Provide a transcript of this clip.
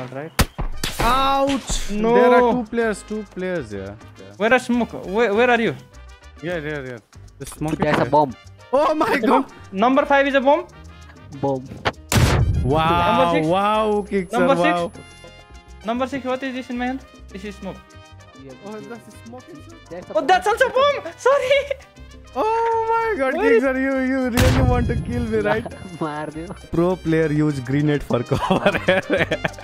All right. Ouch! No. There are two players. Two players. Yeah. yeah. Where are smoke? Where, where are you? Yeah, yeah, yeah. The smoke. is a bomb. Oh my god! Number five is a bomb. Bomb. Wow! Number six. Wow, Kikk Number Number wow. six. Number six. What is this in my hand? This is smoke. Oh, oh that's a smoke. that's Oh, bomb. that's also a bomb. Sorry. Oh my god, Where you you really want to kill me, right? Pro player use grenade for cover.